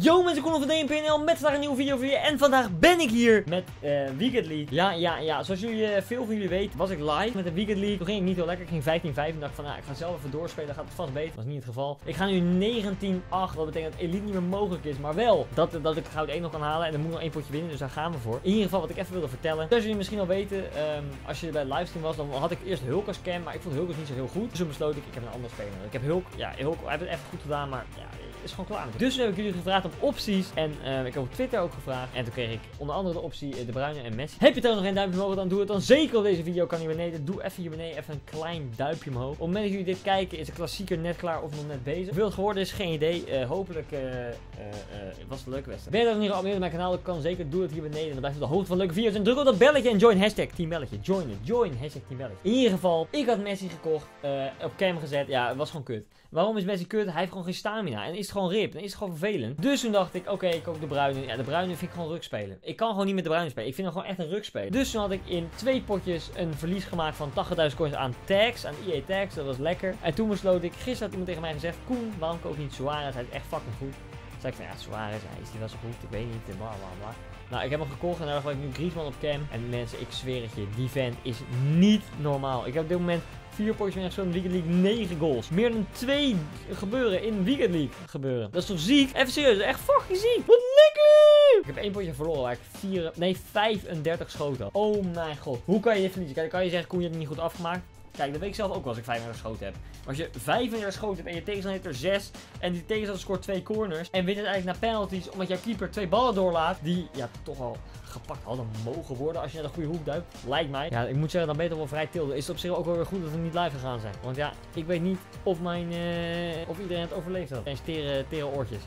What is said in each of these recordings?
Yo mensen, Koen van DNPNL met vandaag een nieuwe video voor je. En vandaag ben ik hier met uh, Weekend League. Ja, ja, ja. Zoals jullie, uh, veel van jullie weten, was ik live met de Weekend League. Toen ging ik niet heel lekker. Ik ging 15-5 en dacht van, nou, ik ga zelf even doorspelen. Gaat het vast beter. Dat is niet het geval. Ik ga nu 19-8, wat betekent dat Elite niet meer mogelijk is. Maar wel dat, dat ik goud 1 nog kan halen. En dan moet nog één potje winnen, dus daar gaan we voor. In ieder geval, wat ik even wilde vertellen. Zoals jullie misschien al weten, um, als je bij de livestream was, dan had ik eerst Hulk als cam. Maar ik vond Hulk dus niet zo heel goed. Dus toen besloot ik, ik heb een andere speler. Ik heb Hulk, ja, Hulk, hij het echt goed gedaan, maar ja, is gewoon klaar. Dus heb ik jullie gevraagd op opties. En uh, ik heb op Twitter ook gevraagd. En toen kreeg ik onder andere de optie uh, De Bruyne en Messi. Heb je trouwens nog geen duimpje omhoog, dan doe het dan zeker op deze video. Kan hier beneden. Doe even hier beneden even een klein duimpje omhoog. Op het moment dat jullie dit kijken, is de klassieker net klaar of nog net bezig. Hoeveel geworden is, geen idee. Uh, hopelijk was het een leuke wedstrijd. Ben je dan niet geabonneerd op mijn kanaal, dan kan zeker. Doe het hier beneden. Dan blijf je op de hoogte van leuke video's. En druk op dat belletje en join hashtag Team Belletje. Join het. Join hashtag Team Belletje. In ieder geval, ik had Messi gekocht. op cam gezet. Ja, het was gewoon kut. Waarom is Messi kut? Hij heeft gewoon geen stamina. En is het gewoon rip. Dan is het gewoon vervelend. Dus toen dacht ik, oké, ik koop de Bruine. Ja, de Bruine vind ik gewoon ruk spelen. Ik kan gewoon niet met de Bruine spelen. Ik vind hem gewoon echt een ruk spelen. Dus toen had ik in twee potjes een verlies gemaakt van 80.000 coins aan tags. Aan EA tags. Dat was lekker. En toen besloot ik, gisteren had iemand tegen mij gezegd, Koen, waarom koop niet Suarez? Hij is echt fucking goed. Toen zei ik van, ja, Suarez, hij is die wel zo goed? Ik weet niet, bla bla bla. Nou, ik heb hem gekocht en daar heb ik nu Griezmann op cam. En mensen, ik zweer het je, die vent is niet normaal. Ik heb op dit moment 4 potjes meer gespeeld in Weekend League, 9 goals. Meer dan 2 gebeuren in Weekend League gebeuren. Dat is toch ziek? Even serieus, echt fucking ziek. Wat lekker! Ik heb één potje verloren waar ik 4, nee 35 schoten. Oh mijn god. Hoe kan je dit verliezen? Kijk, kan je zeggen, Koen, je hebt het niet goed afgemaakt. Kijk, dat weet ik zelf ook wel als ik 35 schoten heb. Maar als je 35 schoten hebt en je tegenstander heeft er 6. En die tegenstander scoort 2 corners. En wint het eigenlijk naar penalties omdat jouw keeper twee ballen doorlaat. Die ja, toch al gepakt hadden mogen worden als je naar de goede hoek duikt. Lijkt mij. Ja, ik moet zeggen, dan beter wel vrij tilden. Is het op zich ook wel weer goed dat we niet live gegaan zijn. Want ja, ik weet niet of, mijn, uh, of iedereen het overleefd had. En tere, tere oortjes.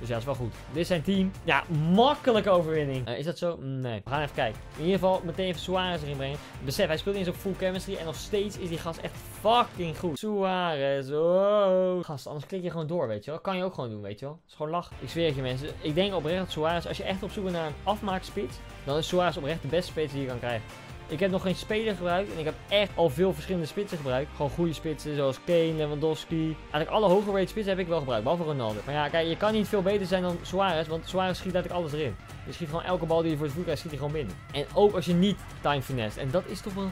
Dus ja, dat is wel goed. Dit zijn team. Ja, makkelijke overwinning. Uh, is dat zo? Nee. We gaan even kijken. In ieder geval meteen even Suarez erin brengen. Besef, hij speelt in zo'n full chemistry. En nog steeds is die gast echt fucking goed. Suarez. Oh. Gast, anders klik je gewoon door, weet je wel. Kan je ook gewoon doen, weet je wel. Het is gewoon lachen. Ik zweer het je mensen. Ik denk oprecht dat Suarez, als je echt op zoek bent naar een afmaakspits, dan is Suarez oprecht de beste spits die je kan krijgen. Ik heb nog geen speler gebruikt. En ik heb echt al veel verschillende spitsen gebruikt. Gewoon goede spitsen zoals Kane, Lewandowski. Eigenlijk alle hoge rate spitsen heb ik wel gebruikt. Behalve Ronaldo. Maar ja, kijk, je kan niet veel beter zijn dan Suarez. Want Suarez schiet eigenlijk alles erin. Je schiet gewoon elke bal die je voor het voet krijgt, schiet hij gewoon binnen. En ook als je niet time finesse. En dat is toch wel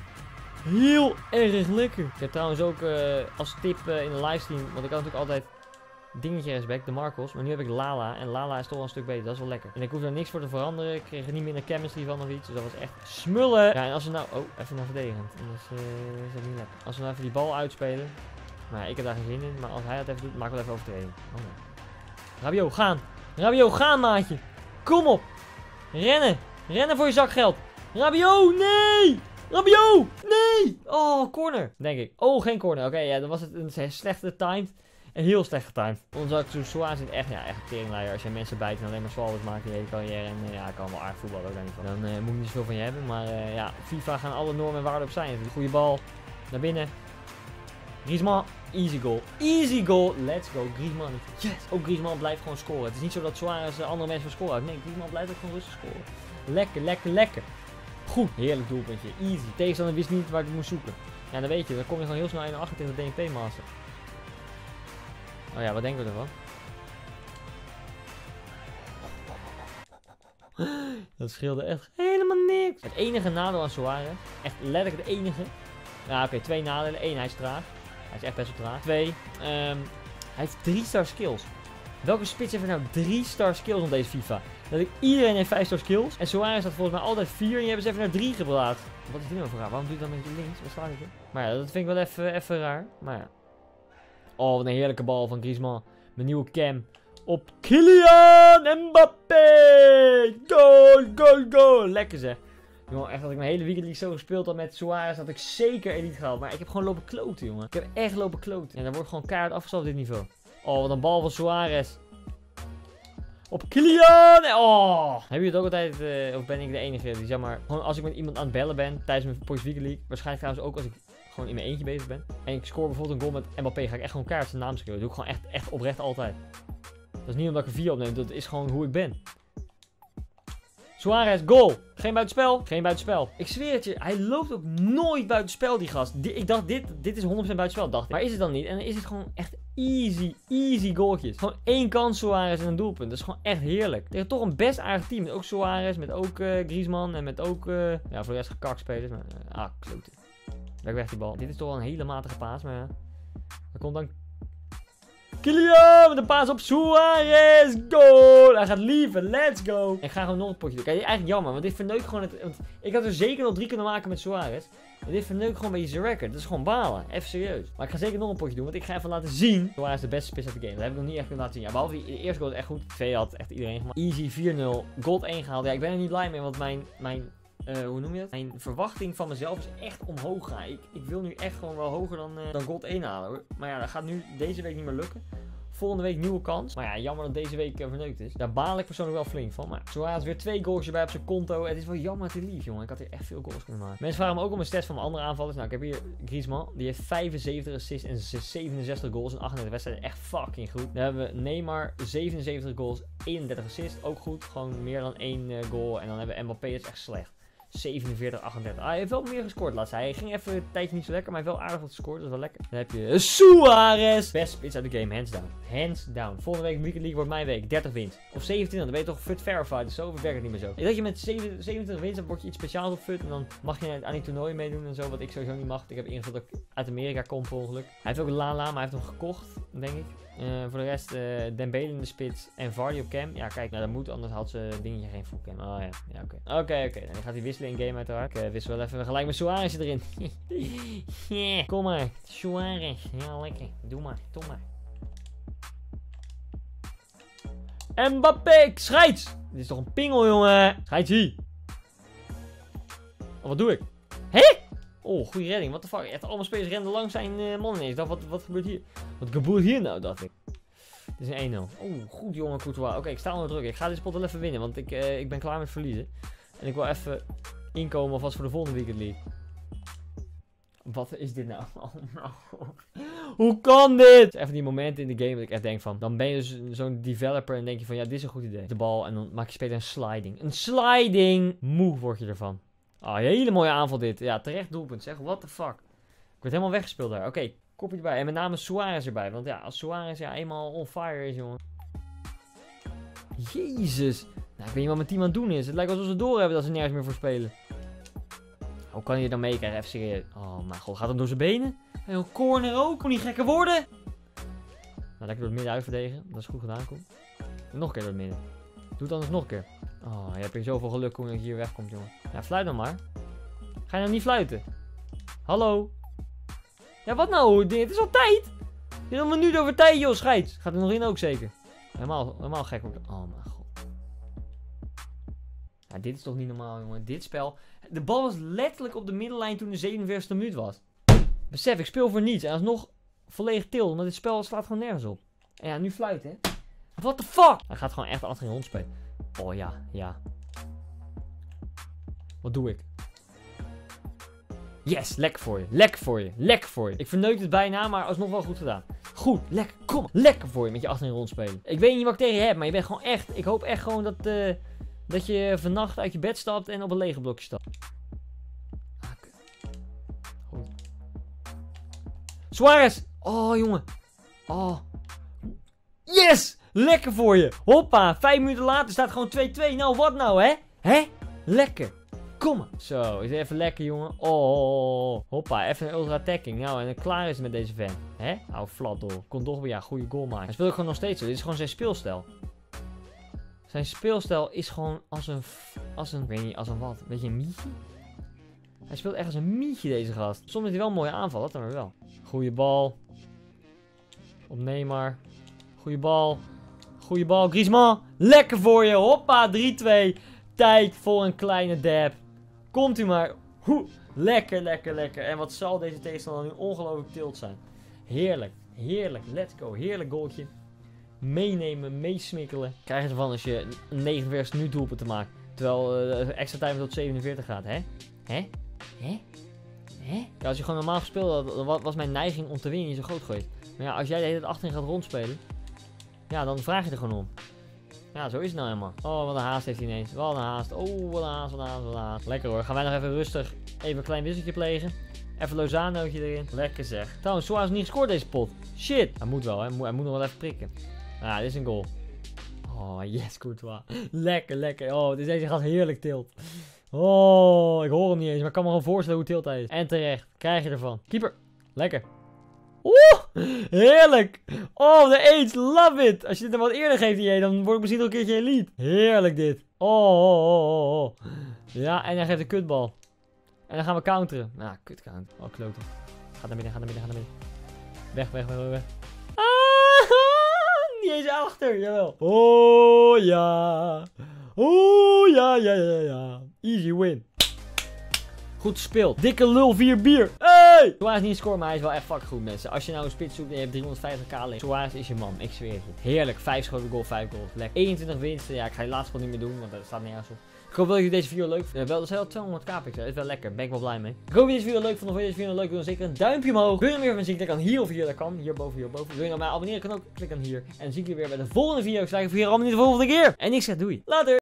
heel erg lekker. Ik heb trouwens ook uh, als tip uh, in de livestream. Want ik had natuurlijk altijd dingetje respect, de Marcos. Maar nu heb ik Lala. En Lala is toch wel een stuk beter. Dat is wel lekker. En ik hoef er niks voor te veranderen. Ik kreeg er niet minder chemistry van of iets. Dus dat was echt smullen. Ja, en als we nou... Oh, even naar verdedigend. Anders uh, is dat niet lekker. Als we nou even die bal uitspelen. Nou ja, ik heb daar geen zin in. Maar als hij dat even doet, maak wel even overtreding. Oh. Rabio, gaan. Rabio, gaan, maatje. Kom op. Rennen. Rennen voor je zakgeld. Rabio, nee! Rabio, nee! Oh, corner, denk ik. Oh, geen corner. Oké, ja, dan was het een slechte timed. Heel slecht getimed. Onze Suarez zit echt, ja, echt een teringleier. Als je mensen bijt en alleen maar swallows maakt in je hele carrière. En uh, ja, ik kan wel aardig voetballen ook niet van. Dan uh, moet ik niet zoveel van je hebben. Maar uh, ja, FIFA gaan alle normen en waarden op zijn. Goede bal. Naar binnen. Griezmann. Easy goal. Easy goal. Let's go. Griezmann. Yes. Ook Griezmann blijft gewoon scoren. Het is niet zo dat Suarez andere mensen van scoren Nee, Griezmann blijft ook gewoon rustig scoren. Lekker, lekker, lekker. Goed. Heerlijk doelpuntje. Easy. Tegenstander wist niet waar ik moest zoeken. Ja, dan weet je. Dan kom je gewoon heel snel 1 achter tegen de DNP-master. Oh ja, wat denken we ervan? Dat scheelde echt helemaal niks. Het enige nadeel aan Suarez, echt letterlijk het enige. Ja, oké, twee nadelen. Eén, hij is traag. Hij is echt best wel traag. Twee, um, hij heeft drie star skills. Welke spits heeft er nou drie star skills op deze FIFA? Dat ik, iedereen heeft vijf star skills. En Suarez had volgens mij altijd vier en je hebben ze even naar drie gebracht. Wat is dit nou voor raar? Waarom doe je dan met links? Waar staat ik Maar ja, dat vind ik wel even, even raar. Maar ja. Oh, wat een heerlijke bal van Griezmann. Mijn nieuwe cam. Op Kylian Mbappé. Goal, goal, goal. Lekker zeg. Jongen, echt dat ik mijn hele weekend zo gespeeld had met Suarez, had ik zeker elite gehaald. Maar ik heb gewoon lopen kloten, jongen. Ik heb echt lopen kloten. En daar wordt gewoon kaart afgestopt op dit niveau. Oh, wat een bal van Suarez. Op Kylian! Oh! Heb je het ook altijd, uh, of ben ik de enige die zeg maar, gewoon als ik met iemand aan het bellen ben tijdens mijn Porsche Weekend League, waarschijnlijk trouwens ook als ik gewoon in mijn eentje bezig ben. En ik score bijvoorbeeld een goal met Mbappé, ga ik echt gewoon kaart zijn naam. Dat doe ik gewoon echt, echt oprecht altijd. Dat is niet omdat ik een 4 opneem, dat is gewoon hoe ik ben. Suarez, goal. Geen buitenspel. Geen buitenspel. Ik zweer het je, hij loopt ook nooit buitenspel, die gast. ik dacht, dit, dit is 100% buitenspel, dacht ik. Maar is het dan niet? En dan is het gewoon echt easy, easy goaltjes. Gewoon één kans Suarez en een doelpunt. Dat is gewoon echt heerlijk. Tegen toch een best aardig team. Met ook Suarez, met ook uh, Griezmann en met ook... Uh, ja, voor de rest gekakspelers. Maar, uh, ah, klote. Weg weg die bal. Dit is toch wel een hele matige paas, maar ja. Er komt dan Kylian met een paas op Suarez. Goal. Hij gaat liever. Let's go. Ik ga gewoon nog een potje doen. Kijk, eigenlijk jammer. Want dit verneukt gewoon het... Want ik had er zeker nog drie kunnen maken met Suarez. En dit verneukt gewoon een beetje zijn record. Dat is gewoon balen. Even serieus. Maar ik ga zeker nog een potje doen. Want ik ga even laten zien. Suarez de beste spits uit de game. Dat heb ik nog niet echt kunnen laten zien. Ja, behalve die eerste goal is echt goed. De tweede had echt iedereen gemaakt. Easy 4-0. Gold 1 gehaald. Ja, ik ben er niet blij mee. Want mijn... mijn uh, hoe noem je dat? Mijn verwachting van mezelf is echt omhoog gaan. Ik, ik wil nu echt gewoon wel hoger dan, uh, dan Gold 1 halen hoor. Maar ja, dat gaat nu deze week niet meer lukken. Volgende week nieuwe kans. Maar ja, jammer dat deze week uh, verneukt is. Daar baal ik persoonlijk wel flink van. Maar Suarez weer twee goals erbij op zijn konto. Het is wel jammer te lief, jongen. Ik had hier echt veel goals kunnen maken. Mensen vragen me ook om een stats van mijn andere aanvallers. Nou, ik heb hier Griezmann. Die heeft 75 assists en 67 goals in 38 wedstrijden. Echt fucking goed. Dan hebben we Neymar, 77 goals, 31 assists. Ook goed. Gewoon meer dan één goal. En dan hebben we Mbappé, dat is echt slecht. 47, 38. Ah, hij heeft wel meer gescoord laatst. Hij ging even een tijdje niet zo lekker, maar hij heeft wel aardig wat gescoord. Dat is wel lekker. Dan heb je Suarez. Best spits uit de game, hands down. Hands down. Volgende week Weekend League wordt mijn week. 30 wins. Of 27, dan ben je toch FUT verified. Dus zo werkt het niet meer zo. Ik dat je met 27 wins, dan word je iets speciaals op FUT. En dan mag je aan die toernooi meedoen en zo. Wat ik sowieso niet mag. Ik heb ingevuld dat ik uit Amerika kom ongeluk. Hij heeft ook Lala, maar hij heeft hem gekocht, denk ik. Uh, voor de rest, uh, Dembele in de spits en Vardy op cam. Ja, kijk, nou dat moet, anders had ze dingetje geen full cam. Oh ja, ja oké. Oké, oké. Okay. Dan gaat hij wisselen in game uiteraard. Ik uh, wissel wel even gelijk met Suarez erin. Kom maar, Suarez. Ja, lekker. Doe maar, doe maar. Mbappé, scheids! Dit is toch een pingel, jongen? Scheids hier. Oh, wat doe ik? Oh, goede redding. Wat de fuck? Echt allemaal spelers rennen langs zijn uh, man ineens. dacht, wat, wat gebeurt hier? Wat gebeurt hier nou, dacht ik. Het is een 1-0. Oeh, goed jongen Courtois. Oké, ik sta onder druk. Ik ga dit spot wel even winnen, want ik, uh, ik ben klaar met verliezen. En ik wil even inkomen alvast voor de volgende Weekend League. Wat is dit nou? Oh. Hoe kan dit? Even die momenten in de game dat ik echt denk van. Dan ben je dus zo'n developer en denk je van ja, dit is een goed idee. De bal en dan maak je speler een sliding. Een sliding! Moe word je ervan. Ah, oh, hele mooie aanval dit. Ja, terecht doelpunt zeg. What the fuck. Ik werd helemaal weggespeeld daar. Oké, kopje erbij. En met name Suarez erbij. Want ja, als Suarez ja, eenmaal on fire is, jongen. Jezus. Nou, ik weet niet wat mijn team aan het doen is. Het lijkt alsof ze door hebben dat ze nergens meer voor spelen. Hoe kan hij dan meekrijgen? Even serieus. Oh mijn god, gaat hem door zijn benen? En corner ook. Kon niet gekker worden? Nou, lekker door het midden uitverdedigen. Dat is goed gedaan, kom. Nog een keer door het midden. Doe het anders nog een keer. Oh, je hebt hier zoveel geluk hoe je hier wegkomt, jongen. Ja, fluit dan maar. Ga je nou niet fluiten? Hallo? Ja, wat nou? Het is al tijd. Je bent een minuut over tijd, joh, scheids. Gaat er nog in ook zeker. Helemaal, helemaal gek worden. Oh mijn god. Ja, dit is toch niet normaal, jongen. Dit spel. De bal was letterlijk op de middenlijn toen de 47e minuut was. Besef, ik speel voor niets. En alsnog volledig til. Maar dit spel slaat gewoon nergens op. En ja, nu fluiten, hè. What the fuck? Hij gaat gewoon echt achterin rondspelen. Oh ja, ja. Wat doe ik? Yes, lekker voor je. Lekker voor je. Lekker voor je. Ik verneuk het bijna, maar alsnog wel goed gedaan. Goed, lekker. Kom Lekker voor je met je achterin rondspelen. Ik weet niet wat ik tegen je heb, maar je bent gewoon echt... Ik hoop echt gewoon dat, uh, dat je vannacht uit je bed stapt en op een lege blokje stapt. Goed. Suarez! Oh, jongen. Oh. Yes! Lekker voor je. Hoppa, vijf minuten later staat gewoon 2-2. Nou, wat nou, hè? Hè? Lekker. Kom maar. Zo, is even lekker, jongen. Oh, hoppa, even een ultra attacking. Nou, en klaar is het met deze fan. Hè? Nou, flat door. Kon toch weer, ja, goede goal maken. Hij speelt gewoon nog steeds zo. Dit is gewoon zijn speelstijl. Zijn speelstijl is gewoon als een, als een, weet niet, als een wat. Weet je, een mietje? Hij speelt echt als een mietje, deze gast. Soms heeft hij wel een mooie aanval, dat dan wel. Goeie bal. Op Neymar. Goeie bal. Goeie bal. Griezmann. Lekker voor je. Hoppa. 3-2. Tijd voor een kleine dab. Komt u maar. Hoe. Lekker, lekker, lekker. En wat zal deze tegenstander nu ongelooflijk tilt zijn. Heerlijk. Heerlijk. Let's go. Heerlijk goaltje. Meenemen, meesmikkelen. Krijgen ze van als je een 49 nu doelpunt te maken. Terwijl uh, extra tijd tot 47 gaat. Hè? Hè? Hè? Hè? Ja, als je gewoon normaal gespeeld had, was mijn neiging om te winnen niet zo groot geweest. Maar ja, als jij de hele tijd achterin gaat rondspelen. Ja, dan vraag je er gewoon om. Ja, zo is het nou helemaal. Oh, wat een haast heeft hij ineens. Wat een haast. Oh, wat een haast, wat een haast, wat een haast. Lekker hoor. Gaan wij nog even rustig even een klein wisseltje plegen. Even Lozanootje erin. Lekker zeg. Trouwens, Suarez niet gescoord deze pot. Shit. Hij moet wel, hè. Hij moet, nog wel even prikken. Ah, dit is een goal. Oh, yes, Courtois. Lekker, lekker. Oh, dus deze gaat heerlijk tilt. Oh, ik hoor hem niet eens, maar ik kan me gewoon voorstellen hoe tilt hij is. En terecht. Krijg je ervan. Keeper. Lekker. Oeh, heerlijk. Oh, de aids, love it. Als je dit dan wat eerder geeft, jij, dan word ik misschien nog een keertje elite. Heerlijk dit. Oh, oh, oh, oh, oh. Ja, en hij geeft een kutbal. En dan gaan we counteren. Nou, kut counter. Oh, kloten. Ga naar binnen, ga naar binnen, ga naar binnen. Weg, weg, weg, weg, weg. Ah, niet eens achter, jawel. Oh, ja. Oh, ja, ja, ja, ja. Easy win. Goed gespeeld. Dikke lul 4 bier. Hey! Suarez niet scoren, maar hij is wel echt fucking goed, mensen. Als je nou een spits zoekt en je hebt 350k links. Suarez is je man, ik zweer het. Heerlijk. 5 schoten goal, 5 goals. Lekker. 21 winsten. Ja, ik ga je laatste gewoon niet meer doen, want dat staat nergens op. Ik hoop dat jullie deze video leuk vinden. Wel, dat is wel 200 k pixels. Dat is wel lekker. Ben ik wel blij mee. Ik hoop dat je deze video leuk vond. Of je deze video leuk vond, dan zeker een duimpje omhoog. Wil je meer van zien? Klik dan hier of hier. Dat kan. Hierboven, hierboven. Wil je nou mij abonneren? Kan ook. Klik dan hier. En dan zie ik je weer bij de volgende video. Ik sta je voor hier allemaal niet de volgende keer. En ik zeg doei. Later.